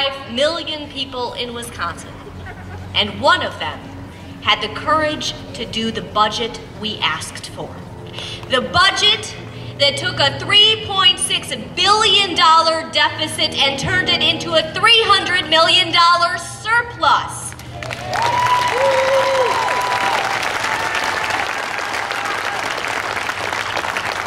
1.5 million people in Wisconsin, and one of them had the courage to do the budget we asked for. The budget that took a $3.6 billion deficit and turned it into a $300 million surplus.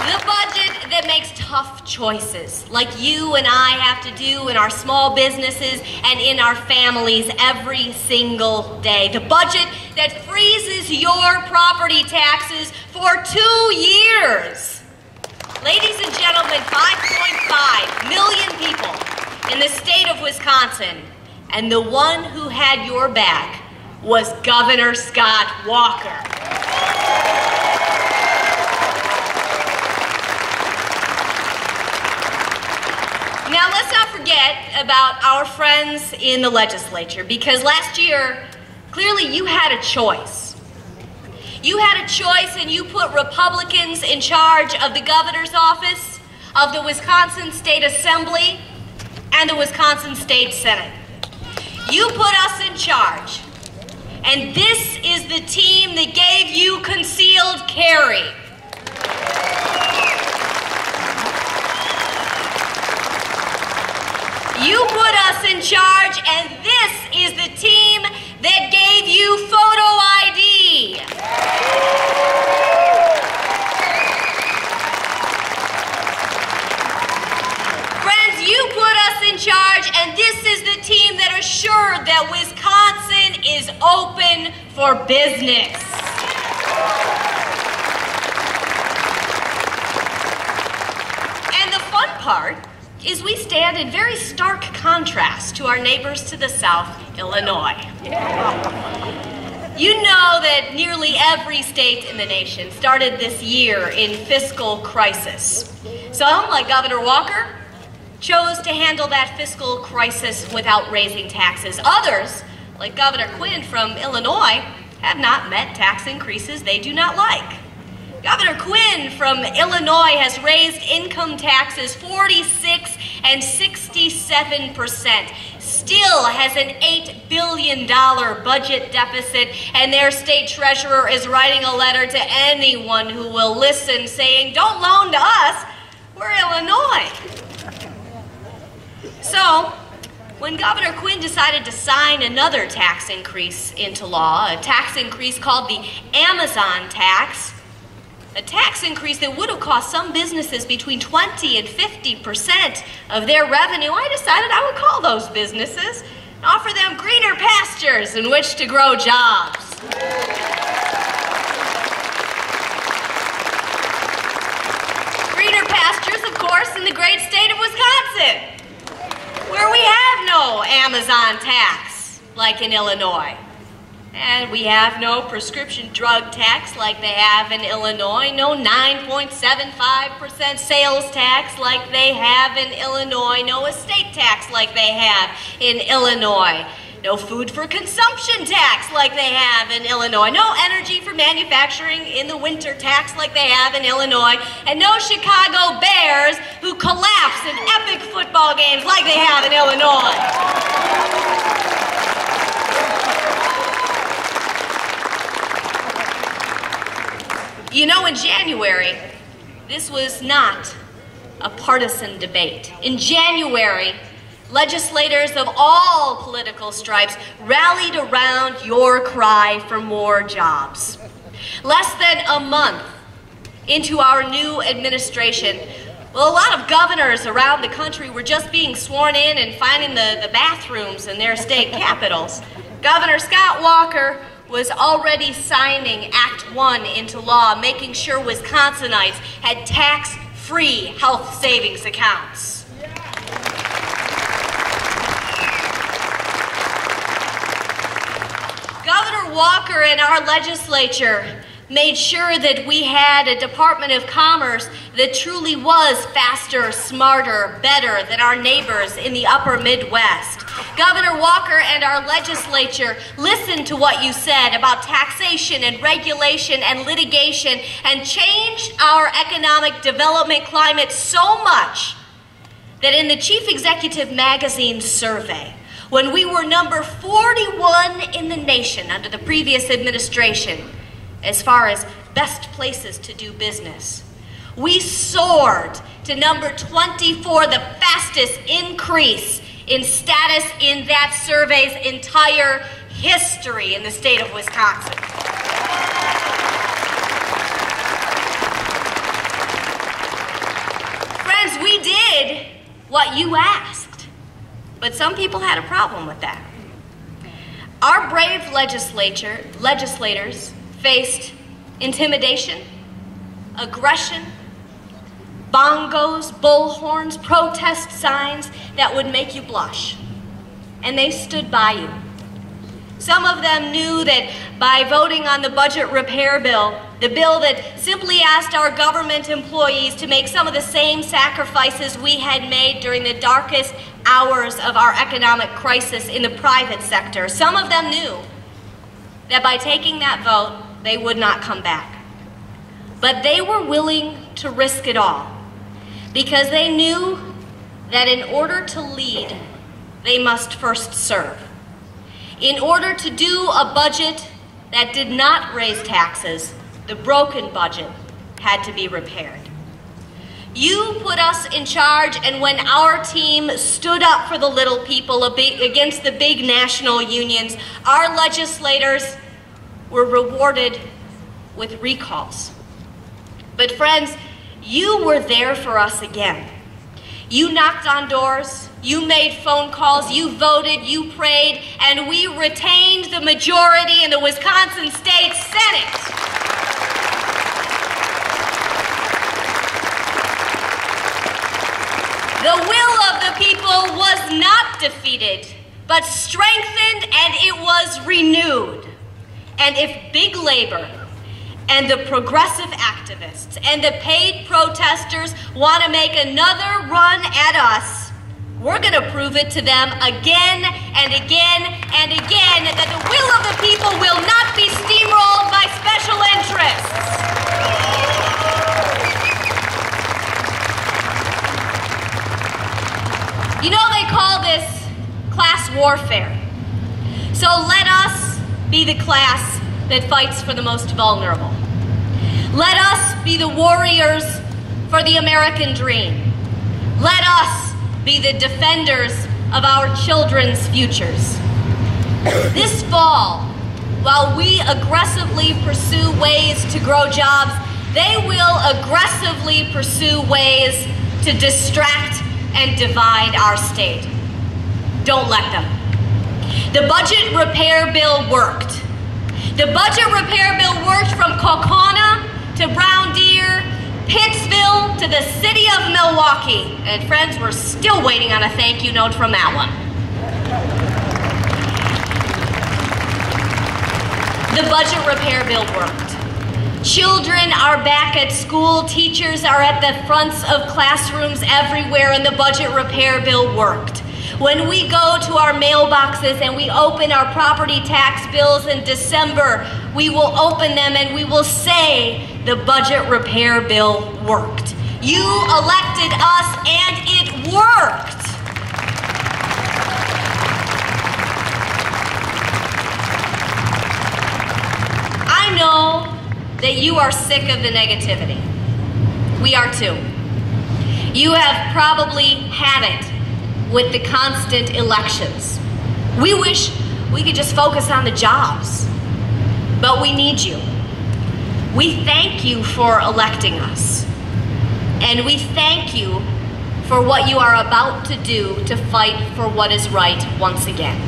The budget that makes tough choices, like you and I have to do in our small businesses and in our families every single day. The budget that freezes your property taxes for two years. Ladies and gentlemen, 5.5 million people in the state of Wisconsin, and the one who had your back was Governor Scott Walker. Now, let's not forget about our friends in the legislature because last year, clearly you had a choice. You had a choice and you put Republicans in charge of the governor's office, of the Wisconsin State Assembly, and the Wisconsin State Senate. You put us in charge. And this is the team that gave you concealed carry. You put us in charge, and this is the team that gave you photo ID. Friends, you put us in charge, and this is the team that assured that Wisconsin is open for business. And the fun part is we stand in very stark contrast to our neighbors to the south, Illinois. You know that nearly every state in the nation started this year in fiscal crisis. Some, like Governor Walker, chose to handle that fiscal crisis without raising taxes. Others, like Governor Quinn from Illinois, have not met tax increases they do not like. Governor Quinn from Illinois has raised income taxes 46 and 67 percent, still has an $8 billion budget deficit, and their state treasurer is writing a letter to anyone who will listen saying, Don't loan to us, we're Illinois. So, when Governor Quinn decided to sign another tax increase into law, a tax increase called the Amazon tax, a tax increase that would have cost some businesses between 20 and 50 percent of their revenue, I decided I would call those businesses and offer them greener pastures in which to grow jobs. Greener pastures, of course, in the great state of Wisconsin, where we have no Amazon tax like in Illinois. And we have no prescription drug tax like they have in Illinois, no 9.75% sales tax like they have in Illinois, no estate tax like they have in Illinois, no food for consumption tax like they have in Illinois, no energy for manufacturing in the winter tax like they have in Illinois, and no Chicago Bears who collapse in epic football games like they have in Illinois. You know, in January, this was not a partisan debate. In January, legislators of all political stripes rallied around your cry for more jobs. Less than a month into our new administration, well, a lot of governors around the country were just being sworn in and finding the, the bathrooms in their state capitals. Governor Scott Walker was already signing Act 1 into law, making sure Wisconsinites had tax-free health savings accounts. Governor Walker and our legislature made sure that we had a Department of Commerce that truly was faster, smarter, better than our neighbors in the upper Midwest. Governor Walker and our legislature listened to what you said about taxation and regulation and litigation and changed our economic development climate so much that in the Chief Executive Magazine survey, when we were number 41 in the nation under the previous administration as far as best places to do business. We soared to number 24, the fastest increase in status in that survey's entire history in the state of Wisconsin. Friends, we did what you asked, but some people had a problem with that. Our brave legislature, legislators faced intimidation, aggression, bongos, bullhorns, protest signs that would make you blush. And they stood by you. Some of them knew that by voting on the budget repair bill, the bill that simply asked our government employees to make some of the same sacrifices we had made during the darkest hours of our economic crisis in the private sector, some of them knew that by taking that vote, they would not come back. But they were willing to risk it all because they knew that in order to lead, they must first serve. In order to do a budget that did not raise taxes, the broken budget had to be repaired. You put us in charge, and when our team stood up for the little people against the big national unions, our legislators were rewarded with recalls. But, friends, you were there for us again. You knocked on doors, you made phone calls, you voted, you prayed, and we retained the majority in the Wisconsin State Senate. The will of the people was not defeated, but strengthened and it was renewed. And if big labor, and the progressive activists and the paid protesters want to make another run at us, we're going to prove it to them again and again and again that the will of the people will not be steamrolled by special interests. You know, they call this class warfare. So let us be the class that fights for the most vulnerable. Let us be the warriors for the American dream. Let us be the defenders of our children's futures. This fall, while we aggressively pursue ways to grow jobs, they will aggressively pursue ways to distract and divide our state. Don't let them. The budget repair bill worked. The budget repair bill worked from to the city of Milwaukee. And friends, we're still waiting on a thank you note from that one. The budget repair bill worked. Children are back at school, teachers are at the fronts of classrooms everywhere, and the budget repair bill worked. When we go to our mailboxes and we open our property tax bills in December, we will open them and we will say the budget repair bill worked. You elected us and it worked. I know that you are sick of the negativity. We are too. You have probably had it with the constant elections. We wish we could just focus on the jobs, but we need you. We thank you for electing us, and we thank you for what you are about to do to fight for what is right once again.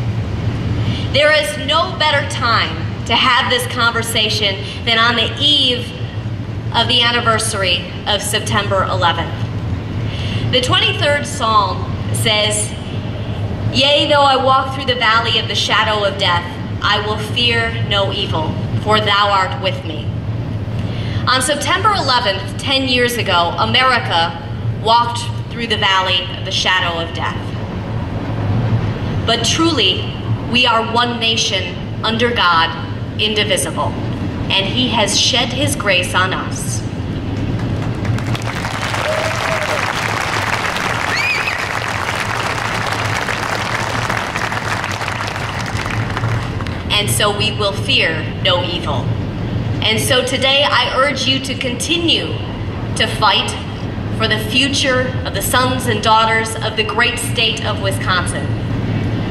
There is no better time to have this conversation than on the eve of the anniversary of September 11th. The 23rd Psalm says, Yea, though I walk through the valley of the shadow of death, I will fear no evil, for thou art with me. On September 11th, 10 years ago, America walked through the valley of the shadow of death. But truly, we are one nation under God, indivisible, and He has shed His grace on us. and so we will fear no evil. And so today I urge you to continue to fight for the future of the sons and daughters of the great state of Wisconsin.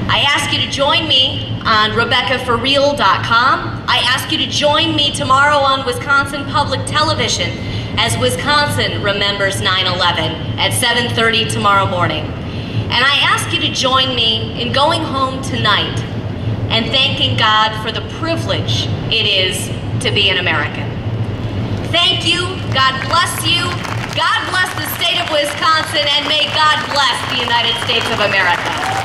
I ask you to join me on RebeccaForReal.com. I ask you to join me tomorrow on Wisconsin Public Television as Wisconsin remembers 9-11 at 7.30 tomorrow morning. And I ask you to join me in going home tonight and thanking God for the privilege it is to be an American. Thank you. God bless you. God bless the state of Wisconsin, and may God bless the United States of America.